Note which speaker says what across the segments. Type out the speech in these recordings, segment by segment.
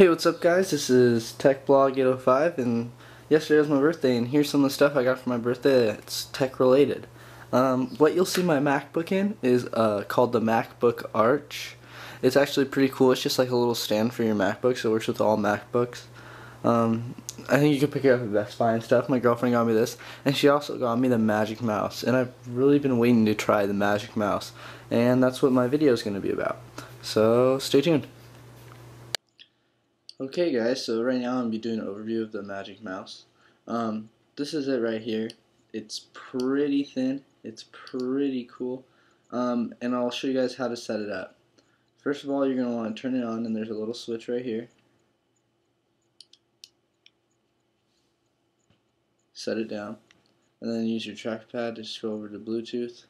Speaker 1: Hey, what's up guys? This is TechBlog805 and yesterday was my birthday and here's some of the stuff I got for my birthday that's tech related. Um, what you'll see my MacBook in is uh, called the MacBook Arch. It's actually pretty cool. It's just like a little stand for your MacBook so it works with all MacBooks. Um, I think you can pick it up at Best Buy and stuff. My girlfriend got me this and she also got me the Magic Mouse and I've really been waiting to try the Magic Mouse and that's what my video is going to be about. So stay tuned. Okay guys, so right now I'm going to be doing an overview of the Magic Mouse. Um, this is it right here. It's pretty thin, it's pretty cool, um, and I'll show you guys how to set it up. First of all, you're going to want to turn it on and there's a little switch right here. Set it down, and then use your trackpad to scroll over to Bluetooth,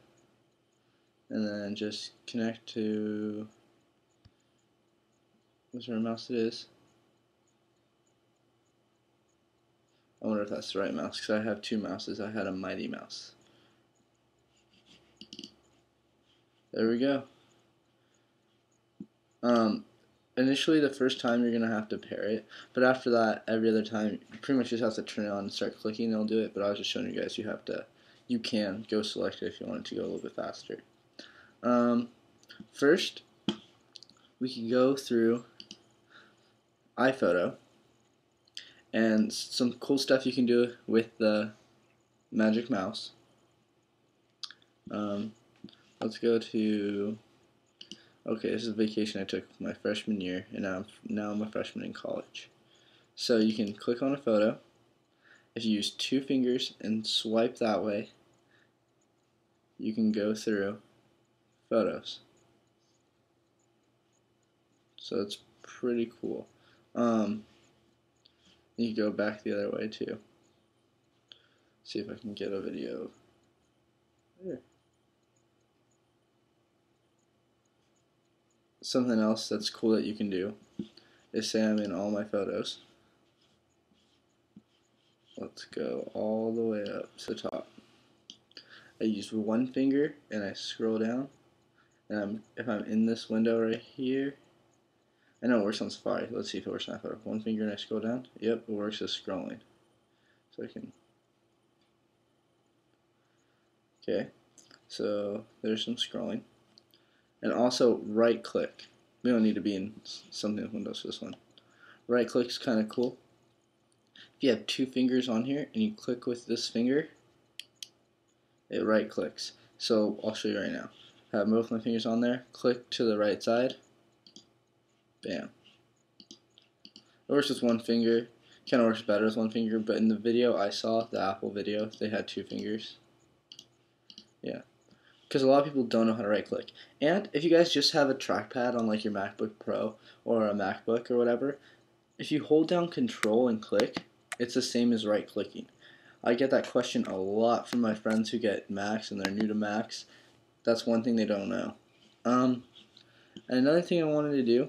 Speaker 1: and then just connect to whichever mouse it is. I wonder if that's the right mouse because I have two mouses. I had a Mighty Mouse. There we go. Um, initially, the first time you're going to have to pair it, but after that, every other time, you pretty much just have to turn it on and start clicking, and it'll do it, but I was just showing you guys you have to, you can go select it if you want it to go a little bit faster. Um, first, we can go through iPhoto, and some cool stuff you can do with the Magic Mouse. Um, let's go to okay this is a vacation I took my freshman year and now I'm, now I'm a freshman in college. So you can click on a photo. If you use two fingers and swipe that way you can go through photos. So it's pretty cool. Um, you go back the other way too. See if I can get a video. There. Something else that's cool that you can do is say I'm in all my photos. Let's go all the way up to the top. I use one finger and I scroll down and I'm, if I'm in this window right here I know it works on Safari. Let's see if it works on iPhoto. One finger and I scroll down. Yep, it works as scrolling. So I can. Okay, so there's some scrolling. And also right click. We don't need to be in something with Windows for this one. Right click is kind of cool. If you have two fingers on here and you click with this finger, it right clicks. So I'll show you right now. I have both my fingers on there, click to the right side, Bam. It works with one finger. Kind of works better with one finger, but in the video I saw, the Apple video, they had two fingers. Yeah. Because a lot of people don't know how to right click. And if you guys just have a trackpad on like your MacBook Pro or a MacBook or whatever, if you hold down control and click, it's the same as right clicking. I get that question a lot from my friends who get Macs and they're new to Macs. That's one thing they don't know. Um, and another thing I wanted to do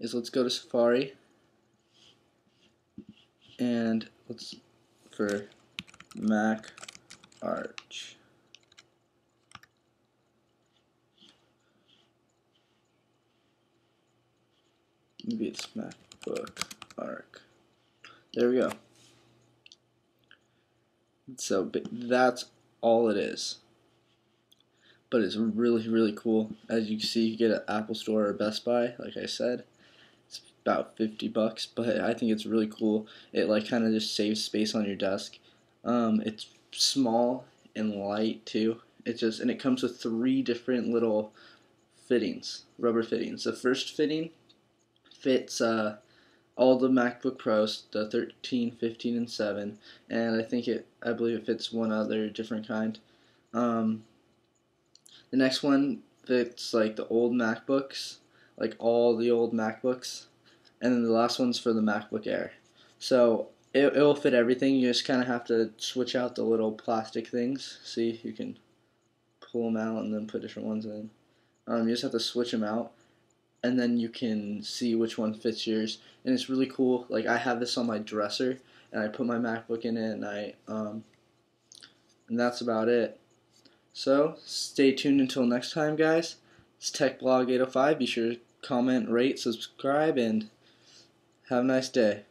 Speaker 1: is let's go to Safari and let's for Mac Arch. Maybe it's MacBook Arc. There we go. So that's all it is. But it's really, really cool. As you can see, you get an Apple Store or Best Buy, like I said about 50 bucks, but I think it's really cool. It like kind of just saves space on your desk. Um, it's small and light too. It just and it comes with three different little fittings, rubber fittings. The first fitting fits uh, all the MacBook Pros, the 13, 15, and 7, and I think it, I believe it fits one other different kind. Um, the next one fits like the old MacBooks, like all the old MacBooks and then the last one's for the MacBook Air. So it, it will fit everything. You just kind of have to switch out the little plastic things. See, you can pull them out and then put different ones in. Um, you just have to switch them out, and then you can see which one fits yours. And it's really cool. Like I have this on my dresser, and I put my MacBook in it, and I um, and that's about it. So stay tuned until next time, guys. It's Tech Blog 805. Be sure to comment, rate, subscribe, and have a nice day.